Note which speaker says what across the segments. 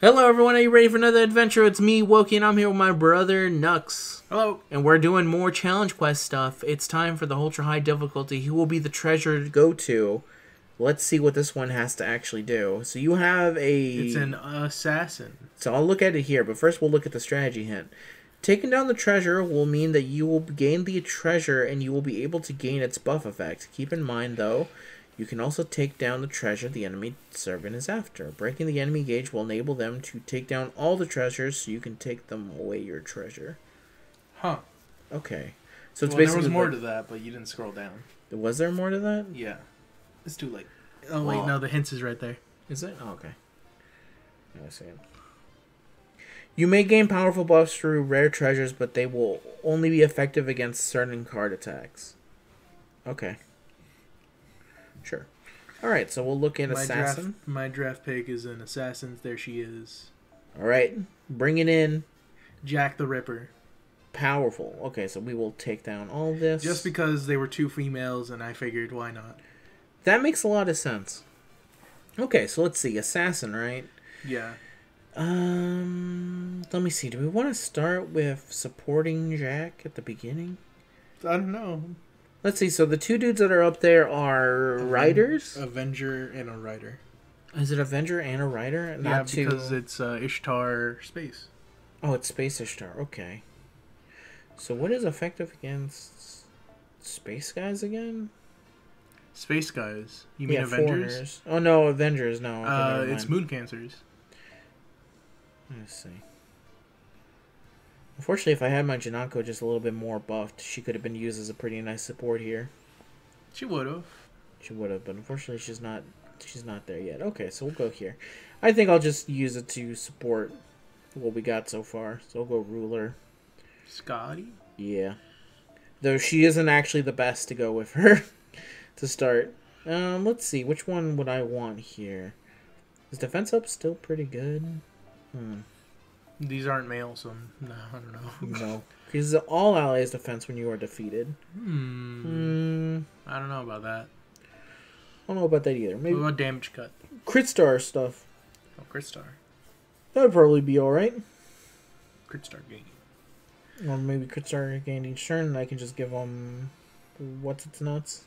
Speaker 1: Hello, everyone. Are you ready for another adventure? It's me, Wokey, and I'm here with my brother, Nux.
Speaker 2: Hello.
Speaker 1: And we're doing more challenge quest stuff. It's time for the ultra high difficulty. Who will be the treasure to go to? Let's see what this one has to actually do. So you have a.
Speaker 2: It's an assassin.
Speaker 1: So I'll look at it here, but first we'll look at the strategy hint. Taking down the treasure will mean that you will gain the treasure and you will be able to gain its buff effect. Keep in mind, though, you can also take down the treasure the enemy servant is after. Breaking the enemy gauge will enable them to take down all the treasures so you can take them away your treasure.
Speaker 2: Huh.
Speaker 1: Okay. So it's
Speaker 2: well, there was more
Speaker 1: like-
Speaker 2: to that, but you didn't scroll down.
Speaker 1: Was there more to that?
Speaker 2: Yeah. It's too late. Oh,
Speaker 1: Well-
Speaker 2: wait, no, the hints is right there.
Speaker 1: Is it? Oh, okay. I see it. You may gain powerful buffs through rare treasures, but they will only be effective against certain card attacks. Okay. Sure. All right, so we'll look in
Speaker 2: my
Speaker 1: assassin.
Speaker 2: draft, my draft pick is an assassin. There she is.
Speaker 1: All right, bring it in.
Speaker 2: Jack the Ripper.
Speaker 1: Powerful. Okay, so we will take down all this.
Speaker 2: Just because they were two females, and I figured, why not?
Speaker 1: that makes a lot of sense. Okay, so let's see. Assassin, right?
Speaker 2: Yeah.
Speaker 1: Um, let me see. Do we want to start with supporting Jack at the beginning?
Speaker 2: I don't know.
Speaker 1: Let's see. So the two dudes that are up there are riders.
Speaker 2: Avenger and a Rider.
Speaker 1: Is it Avenger and a rider?
Speaker 2: yeah,
Speaker 1: Not two.
Speaker 2: because it's uh, Ishtar Space.
Speaker 1: Oh, it's Space Ishtar. Okay. So what is effective against space guys again?
Speaker 2: Space guys. You mean
Speaker 1: yeah,
Speaker 2: Avengers?
Speaker 1: foreigners. Oh no, Avengers. No. Okay,
Speaker 2: Uh, it's moon cancers.
Speaker 1: Let's see. Unfortunately, if I had my Jinako just a little bit more buffed, she could have been used as a pretty nice support here.
Speaker 2: She would have.
Speaker 1: She would have, but unfortunately, she's not. She's not there yet. Okay, so we'll go here. I think I'll just use it to support what we got so far. So we'll go ruler.
Speaker 2: Skadi.
Speaker 1: Yeah. Though she isn't actually the best to go with her to start. Um, let's see. Which one would I want here? Is defense up still pretty good? Hmm.
Speaker 2: These aren't male, so no, I don't know.
Speaker 1: No. Because all allies defense when you are defeated.
Speaker 2: Hmm.
Speaker 1: Hmm.
Speaker 2: I don't know about that.
Speaker 1: I don't know about that either. Maybe
Speaker 2: What about damage cut?
Speaker 1: crit star stuff.
Speaker 2: Oh, crit star.
Speaker 1: That would probably be alright.
Speaker 2: Crit star gain.
Speaker 1: Or maybe crit star gain each turn and I can just give them. What's its nuts?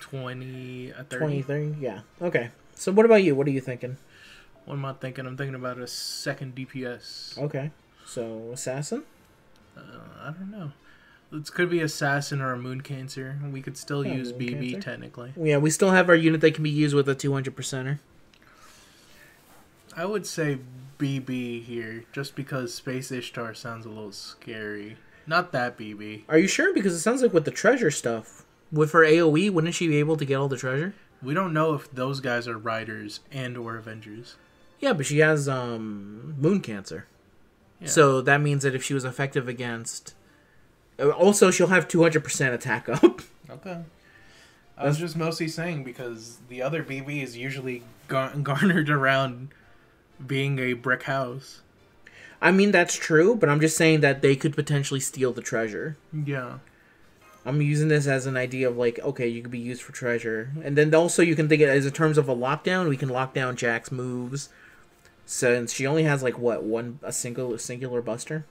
Speaker 2: 20, a 30.
Speaker 1: 20, 30? Yeah. Okay. So what about you? What are you thinking?
Speaker 2: What am I thinking? I'm thinking about a second DPS.
Speaker 1: Okay. So, assassin?
Speaker 2: Uh, I don't know. This could be assassin or a moon cancer. We could still
Speaker 1: Yeah,
Speaker 2: use BB
Speaker 1: cancer.
Speaker 2: technically.
Speaker 1: Yeah, we still have our unit that can be used with a 200 percenter.
Speaker 2: I would say BB here, just because Space Ishtar sounds a little scary. Not that BB.
Speaker 1: Are you sure? Because it sounds like with the treasure stuff, with her AoE, wouldn't she be able to get all the treasure?
Speaker 2: We don't know if those guys are riders and or Avengers.
Speaker 1: Yeah, but she has um moon cancer.
Speaker 2: Yeah.
Speaker 1: So that means that if she was effective against Uh, also she'll have 200% attack up.
Speaker 2: Okay. I was just mostly saying because the other BB is usually gar- garnered around being a brick house.
Speaker 1: I mean that's true, but I'm just saying that they could potentially steal the treasure.
Speaker 2: Yeah.
Speaker 1: I'm using this as an idea of like, okay, you could be used for treasure, and then also you can think it as in terms of a lockdown. We can lock down Jack's moves, since she only has like what one a single singular buster.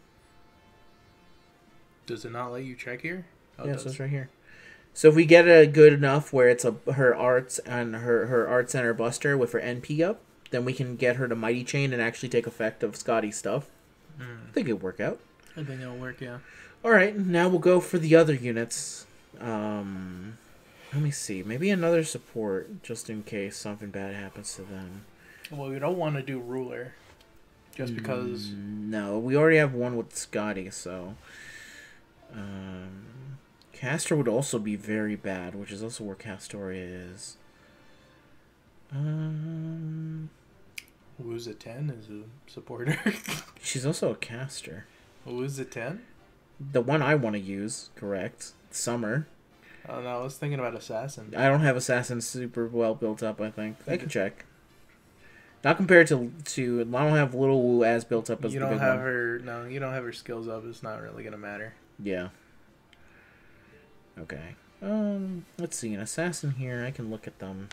Speaker 2: Does it not let you check here? Oh, it
Speaker 1: yeah, so it's right here. So if we get a good enough where it's a her arts and her her arts and her buster with her NP up, then we can get her to mighty chain and actually take effect of Skadi stuff. I think it'll work out.
Speaker 2: I think it'll work, yeah.
Speaker 1: All right, now we'll go for the other units. Um, let me see. Maybe another support just in case something bad happens to them.
Speaker 2: Well, we don't want to do ruler. Just because.
Speaker 1: Mm, No, we already have one with Skadi, so. Um, Caster would also be very bad, which is also where Castoria is. Um,
Speaker 2: Who's a 10 is a supporter.
Speaker 1: she's also a caster.
Speaker 2: Who's a 10?
Speaker 1: The one I want to use, correct? Summer.
Speaker 2: I don't know. I was thinking about assassin.
Speaker 1: I don't have Assassin super well built up. I think I can check. Not compared to to I don't have Little Wu as built up as
Speaker 2: You
Speaker 1: the
Speaker 2: don't
Speaker 1: big
Speaker 2: have
Speaker 1: one.
Speaker 2: her. No, you don't have her skills up. It's not really gonna matter.
Speaker 1: Yeah. Okay. Um. Let's see. An assassin here. I can look at them.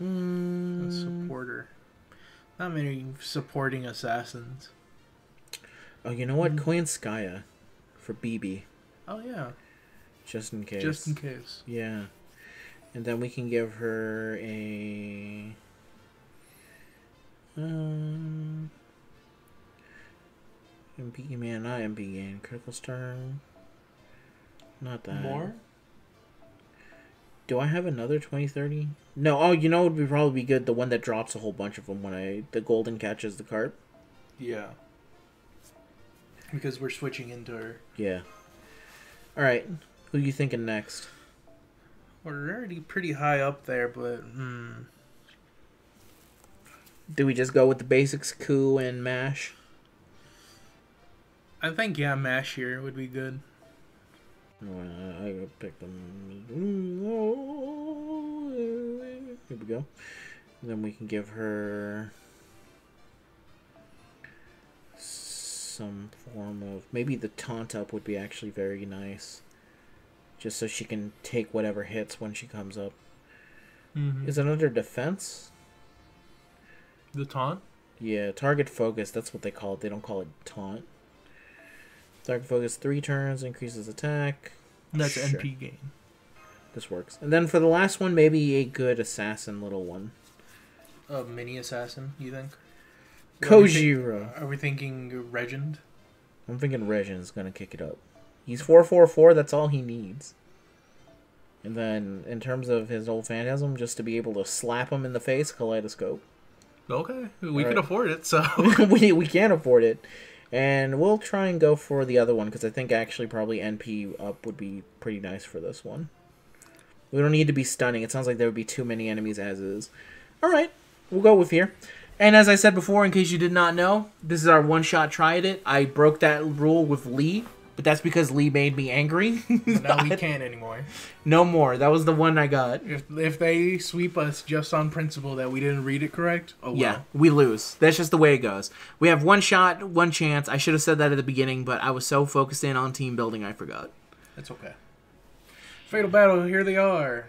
Speaker 2: A
Speaker 1: Mm,
Speaker 2: supporter. Not many supporting assassins.
Speaker 1: Oh, you know what?
Speaker 2: Hmm.
Speaker 1: Koyanskaya for BB,
Speaker 2: Oh yeah,
Speaker 1: just in case.
Speaker 2: just in case.
Speaker 1: Yeah. And then we can give her a. Um. MP man, not NP gain. Critical star. Not that.
Speaker 2: More?
Speaker 1: Do I have another 2030? No. Oh, you know would be probably be good? The one that drops a whole bunch of them when I. The golden catches the carp.
Speaker 2: Yeah. Because we're switching into her.
Speaker 1: Yeah. Alright. Who you thinking next?
Speaker 2: We're already pretty high up there, but hmm.
Speaker 1: Do we just go with the basics, coup and mash?
Speaker 2: I think yeah, mash here would be good.
Speaker 1: Uh, I pick them. Here we go. And then we can give her some form of maybe the taunt up would be actually very nice. Just so she can take whatever hits when she comes up.
Speaker 2: Mm-hmm.
Speaker 1: Is it under defense?
Speaker 2: The taunt?
Speaker 1: Yeah, target focus. That's what they call it. They don't call it taunt. Target focus three turns increases attack.
Speaker 2: That's
Speaker 1: Sure.
Speaker 2: NP gain.
Speaker 1: This works. And then for the last one, maybe a good assassin little one.
Speaker 2: A mini assassin, you think? Are we think-
Speaker 1: Kojiro.
Speaker 2: Are we thinking Regend?
Speaker 1: I'm thinking Regin's gonna kick it up. He's four four four. That's all he needs. And then in terms of his old phantasm, just to be able to slap him in the face, kaleidoscope.
Speaker 2: Okay, we
Speaker 1: can
Speaker 2: could afford it, so.
Speaker 1: we we can't afford it, and we'll try and go for the other one because I think actually probably NP up would be pretty nice for this one. We don't need to be stunning. It sounds like there would be too many enemies as is. All right, we'll go with here. And as I said before, in case you did not know, this is our one shot try at it. I broke that rule with Lee, but that's because Lee made me angry.
Speaker 2: now we can't anymore.
Speaker 1: no more. That was the one I got.
Speaker 2: If if they sweep us just on principle that we didn't read it correct, oh well.
Speaker 1: Yeah, we lose. That's just the way it goes. We have one shot, one chance. I should have said that at the beginning, but I was so focused in on team building, I forgot.
Speaker 2: It's okay. Fatal battle, here they are.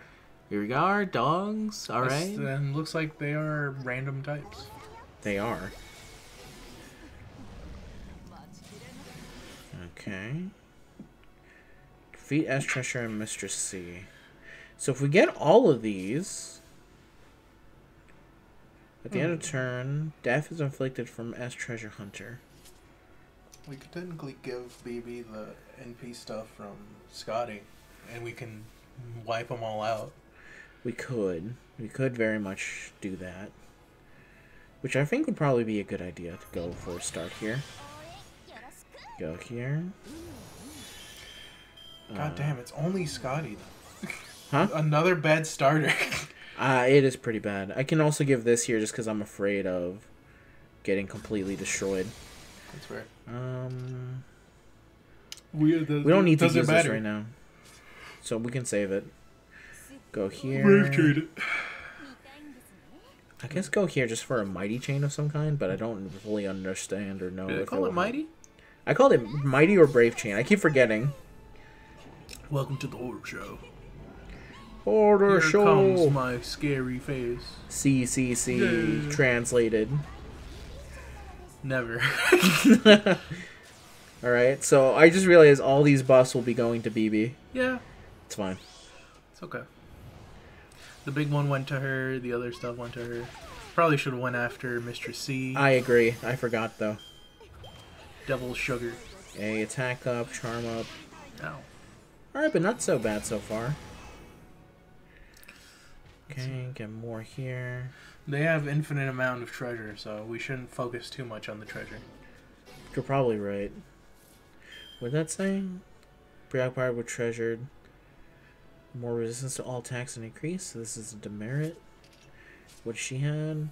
Speaker 1: Here we go, our dogs. All right,
Speaker 2: And looks like they are random types.
Speaker 1: they are. Okay. Defeat S Treasure and Mistress C. So if we get all of these, at the end of hmm. turn, death is inflicted from S Treasure Hunter.
Speaker 2: We could technically give BB the NP stuff from Skadi, and we can wipe them all out.
Speaker 1: We could. We could very much do that. Which I think would probably be a good idea to go for a start here. Go here.
Speaker 2: God
Speaker 1: Uh,
Speaker 2: damn, it's only Skadi.
Speaker 1: Huh?
Speaker 2: Another bad starter.
Speaker 1: Uh, it is pretty bad. I can also give this here just because I'm afraid of getting completely destroyed.
Speaker 2: That's fair.
Speaker 1: Um,
Speaker 2: We, the,
Speaker 1: we don't need to use this right now. So we can save it. Go here.
Speaker 2: Brave trade it.
Speaker 1: I guess go here just for a mighty chain of some kind, but I don't fully understand or know
Speaker 2: Did they
Speaker 1: if
Speaker 2: call it. Mighty?
Speaker 1: I called it mighty or brave chain. I keep forgetting.
Speaker 2: Welcome to the horror show.
Speaker 1: Order
Speaker 2: Here
Speaker 1: show.
Speaker 2: comes my scary face.
Speaker 1: C C C
Speaker 2: Yeah.
Speaker 1: translated.
Speaker 2: Never.
Speaker 1: All right, so I just realized all these buffs will be going to BB.
Speaker 2: yeah,
Speaker 1: It's fine.
Speaker 2: it's okay. The big one went to her. The other stuff went to her. Probably should have went after Mr. C.
Speaker 1: I agree. I forgot though.
Speaker 2: Devil Sugar.
Speaker 1: A attack up, charm up.
Speaker 2: Ow.
Speaker 1: All right, but not so bad so far. Okay, get more here.
Speaker 2: They have infinite amount of treasure, so we shouldn't focus too much on the treasure.
Speaker 1: You're probably right. What that saying? Preoccupied with treasured. More resistance to all attacks and increase. So this is a demerit. What she had.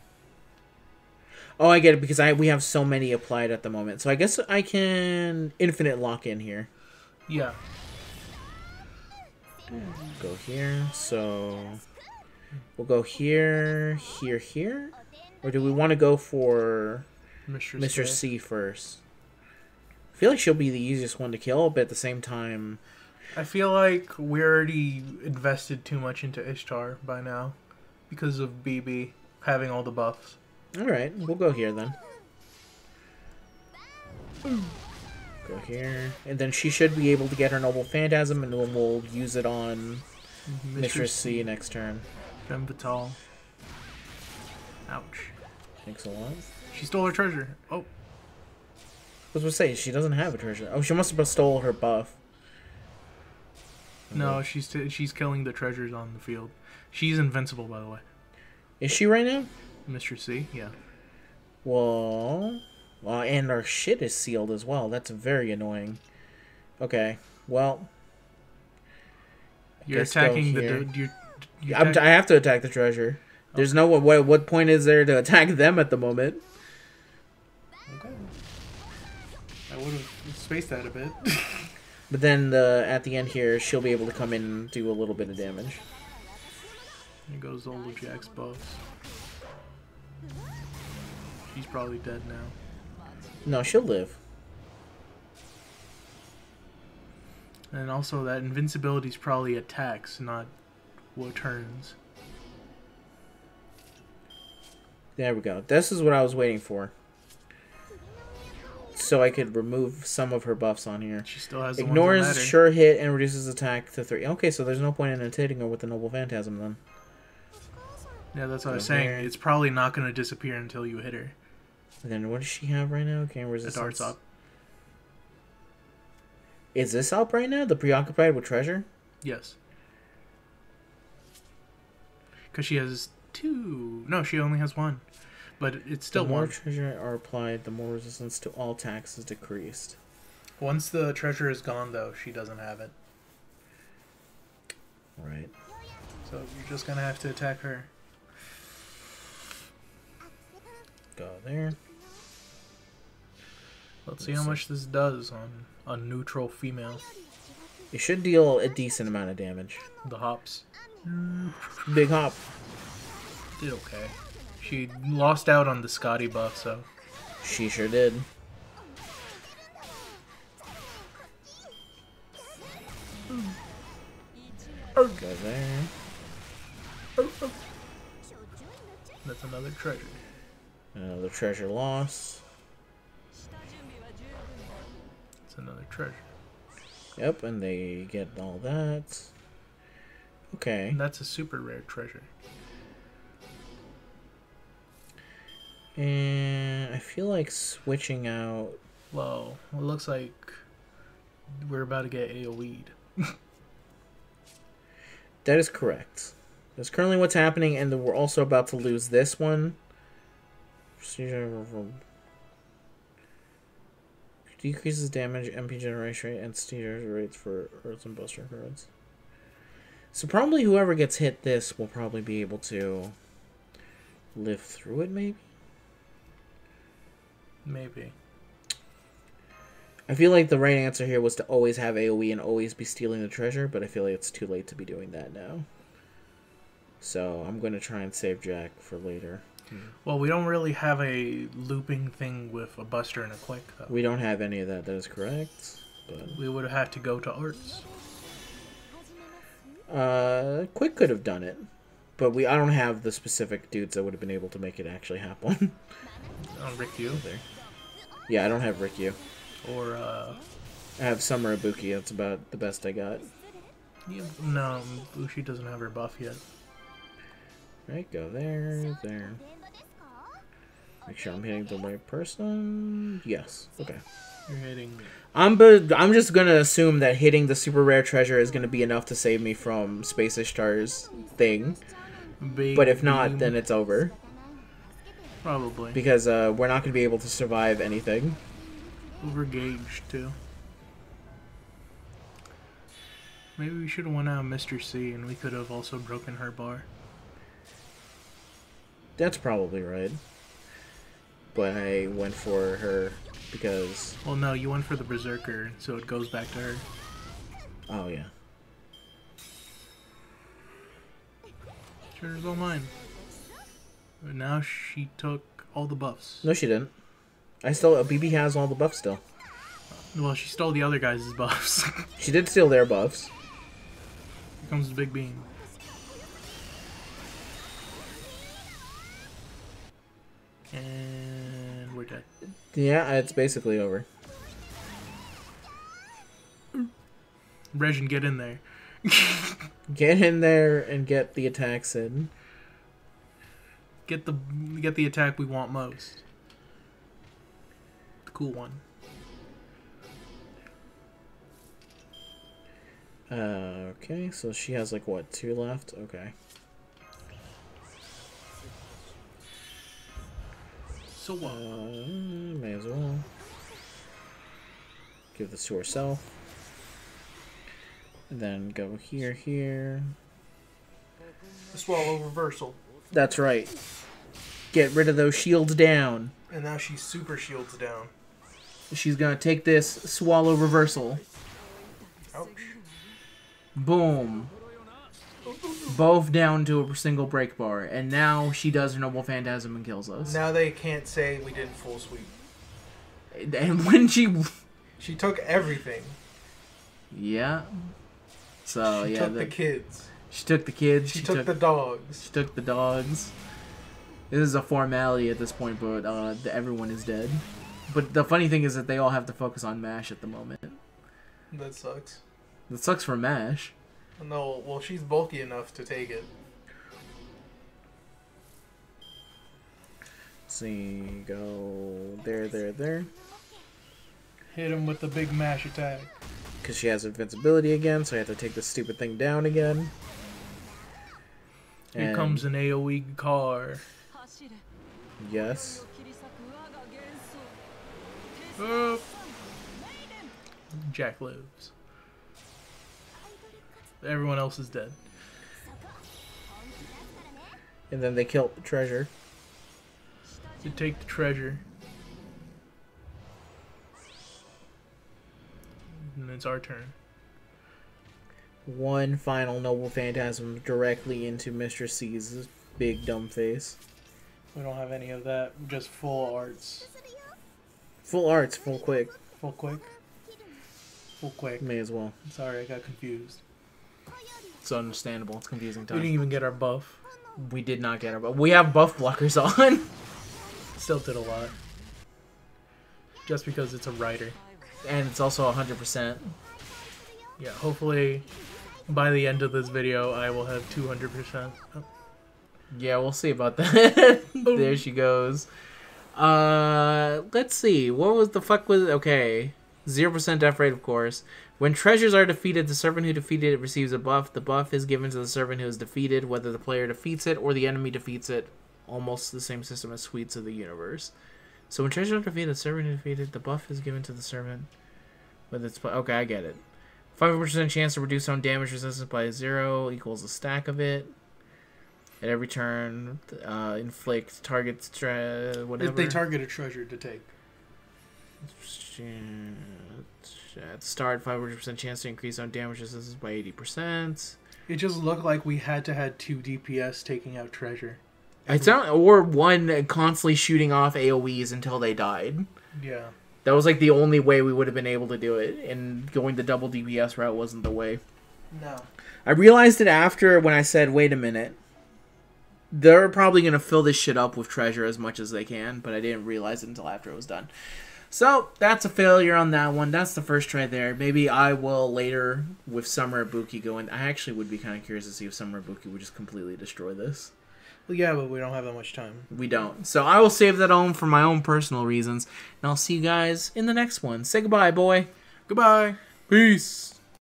Speaker 1: Oh, I get it because I we have so many applied at the moment. So I guess I can infinite lock in here.
Speaker 2: Yeah.
Speaker 1: Go here. So we'll go here, here, here. Or do we want to go for
Speaker 2: Mr.
Speaker 1: Mr. C first? I feel like she'll be the easiest one to kill, but at the same time,
Speaker 2: I feel like we already invested too much into Ishtar by now because of BB having all the buffs.
Speaker 1: Alright, we'll go here then. Go here. And then she should be able to get her Noble Phantasm, and then we'll use it on Mistress C next turn.
Speaker 2: Femme Fatale. Ouch.
Speaker 1: Thanks a lot.
Speaker 2: She stole her treasure. Oh,
Speaker 1: I was gonna say, she doesn't have a treasure. Oh, she must have stole her buff.
Speaker 2: no, she's t- she's killing the treasures on the field. She's invincible, by the way.
Speaker 1: Is she right now?
Speaker 2: Mr. C, yeah.
Speaker 1: Well, and our shit is sealed as well. That's very annoying. Okay, well,
Speaker 2: You're attacking the. You're, you're
Speaker 1: I'm,
Speaker 2: attack-
Speaker 1: I have to attack the treasure. There's no what. What point is there to attack them at the moment?
Speaker 2: okay. I would have spaced that a bit.
Speaker 1: But then the at the end here, she'll be able to come in and do a little bit of damage.
Speaker 2: Here goes Old Jack's buffs. She's probably dead now.
Speaker 1: No, she'll live.
Speaker 2: And also, that invincibility is probably attacks, not what turns.
Speaker 1: There we go. This is what I was waiting for. So I could remove some of her buffs on here.
Speaker 2: She still has
Speaker 1: Ignores sure hit and reduces attack to three. Okay, so there's no point in hitting her with the noble phantasm then.
Speaker 2: Yeah, that's what I was saying. It's probably not going to disappear until you hit her.
Speaker 1: And then what does she have right now? Okay,
Speaker 2: The
Speaker 1: resistance.
Speaker 2: darts up.
Speaker 1: Is this up right now? The preoccupied with treasure?
Speaker 2: Yes. Because she has two. No, she only has one. But it's still
Speaker 1: the more
Speaker 2: one.
Speaker 1: treasure are applied, the more resistance to all attacks is decreased.
Speaker 2: Once the treasure is gone, though, she doesn't have it.
Speaker 1: Right.
Speaker 2: So you're just going to have to attack her.
Speaker 1: Go there.
Speaker 2: Let's see how much this does on a neutral female.
Speaker 1: It should deal a decent amount of damage.
Speaker 2: The hops mm,
Speaker 1: Big hop.
Speaker 2: did okay. She lost out on the Skadi buff, so
Speaker 1: She sure did. Go there.
Speaker 2: that's another treasure.
Speaker 1: Another treasure loss.
Speaker 2: It's another treasure.
Speaker 1: Yep, and they get all that. Okay.
Speaker 2: And that's a super rare treasure.
Speaker 1: And I feel like switching out.
Speaker 2: Well, it looks like we're about to get AoE'd.
Speaker 1: That is correct. That's currently what's happening, and we're also about to lose this one. Decreases damage, NP generation rate, and steer rates for Arts and Buster cards. So probably whoever gets hit this will probably be able to live through it. Maybe.
Speaker 2: Maybe.
Speaker 1: I feel like the right answer here was to always have AoE and always be stealing the treasure, but I feel like it's too late to be doing that now. So I'm going to try and save Jack for later.
Speaker 2: Well, we don't really have a looping thing with a buster and a quick, though.
Speaker 1: We don't have any of that. That is correct. But
Speaker 2: We would have had to go to arts.
Speaker 1: uh, Quick could have done it, but we I don't have the specific dudes that would have been able to make it actually happen.
Speaker 2: On Rikyu.
Speaker 1: there. Yeah, I don't have Rikyu.
Speaker 2: Or, uh.
Speaker 1: I have Summer Ibuki. That's about the best I got.
Speaker 2: Yeah, no, Bushi doesn't have her buff yet.
Speaker 1: Right, go there, there. Make sure I'm hitting the right person. Yes. Okay.
Speaker 2: You're hitting.
Speaker 1: I'm but I'm just gonna assume that hitting the super rare treasure is gonna be enough to save me from Space Ishtar's thing.
Speaker 2: Big
Speaker 1: But if not,
Speaker 2: beam.
Speaker 1: then it's over
Speaker 2: Probably.
Speaker 1: because uh, we're not gonna be able to survive anything.
Speaker 2: Overgaged, too. Maybe we should have went out Mr. C and we could have also broken her bar.
Speaker 1: That's probably right. But I went for her because
Speaker 2: Well, no, you went for the Berserker, so it goes back to her.
Speaker 1: oh yeah.
Speaker 2: Treasure's all mine. But now she took all the buffs.
Speaker 1: No, she didn't. I still BB has all the buffs still.
Speaker 2: Well, she stole the other guys' buffs.
Speaker 1: She did steal their buffs.
Speaker 2: Here comes the big beam. We're dead.
Speaker 1: Yeah, it's basically over.
Speaker 2: Regin, get in there.
Speaker 1: Get in there and get the attacks in.
Speaker 2: Get the get the attack we want most. The cool one.
Speaker 1: Uh, okay, so she has like what, two left? Okay.
Speaker 2: So what?
Speaker 1: Uh, may as well. Give this to herself. And then go here, here.
Speaker 2: The swallow reversal.
Speaker 1: That's right. Get rid of those shields down.
Speaker 2: And now she super shields down.
Speaker 1: She's gonna take this swallow reversal.
Speaker 2: Ouch.
Speaker 1: Boom. Both down to a single break bar. And now she does her noble phantasm and kills us.
Speaker 2: Now they can't say we didn't full sweep.
Speaker 1: And when she.
Speaker 2: She took everything.
Speaker 1: Yeah. So,
Speaker 2: she
Speaker 1: yeah.
Speaker 2: took
Speaker 1: the-
Speaker 2: the kids.
Speaker 1: she took the kids.
Speaker 2: She, took, the dogs.
Speaker 1: She took the dogs. This is a formality at this point, but uh, the, everyone is dead. But the funny thing is that they all have to focus on Mash at the moment.
Speaker 2: That sucks.
Speaker 1: That sucks for Mash.
Speaker 2: No, well, she's bulky enough to take it.
Speaker 1: see, go there, there, there.
Speaker 2: Hit him with the big mash attack.
Speaker 1: Because she has invincibility again, so I have to take this stupid thing down again.
Speaker 2: Here
Speaker 1: And-
Speaker 2: comes an AoE car.
Speaker 1: Yes.
Speaker 2: Uh, Jack lives. Everyone else is dead.
Speaker 1: And then they killed the treasure.
Speaker 2: You take the treasure. And it's our turn.
Speaker 1: One final noble phantasm directly into Mistress C's big dumb face.
Speaker 2: We don't have any of that. Just full arts.
Speaker 1: Full arts, full quick.
Speaker 2: Full quick. Full quick.
Speaker 1: May as well.
Speaker 2: Sorry, I got confused.
Speaker 1: It's understandable. It's confusing
Speaker 2: We didn't even get our buff.
Speaker 1: We did not get our buff. We have buff blockers on.
Speaker 2: Still did a lot. Just because it's a writer.
Speaker 1: and it's also 100%.
Speaker 2: Yeah, hopefully by the end of this video I will have 200%. Oh,
Speaker 1: Yeah, we'll see about that. there she goes. Uh, let's see. What was the fuck was okay? Zero percent death rate, of course. When treasures are defeated, the servant who defeated it receives a buff. The buff is given to the servant who is defeated, whether the player defeats it or the enemy defeats it. Almost the same system as Sweets of the Universe. So when treasures are defeated, the servant who defeated, the buff is given to the servant. Whether it's okay, I get it. Five percent chance to reduce own damage resistance by zero equals a stack of it. At every turn, uh, inflict target whatever.
Speaker 2: If they target a treasure to take.
Speaker 1: At the start, 500% chance to increase on damage resistance by 80%.
Speaker 2: It just looked like we had to have two DPS taking out treasure.
Speaker 1: It's not, or one constantly shooting off AoEs until they died.
Speaker 2: Yeah.
Speaker 1: That was like the only way we would have been able to do it, and going the double DPS route wasn't the way.
Speaker 2: No.
Speaker 1: I realized it after when I said, wait a minute. They're probably going to fill this shit up with treasure as much as they can, but I didn't realize it until after it was done. So, that's a failure on that one. That's the first try there. Maybe I will later, with Summer Ibuki going. I actually would be kind of curious to see if Summer Ibuki would just completely destroy this.
Speaker 2: Well, yeah, but we don't have that much time.
Speaker 1: We don't. So, I will save that home for my own personal reasons. And I'll see you guys in the next one. Say goodbye, boy.
Speaker 2: Goodbye.
Speaker 1: Peace.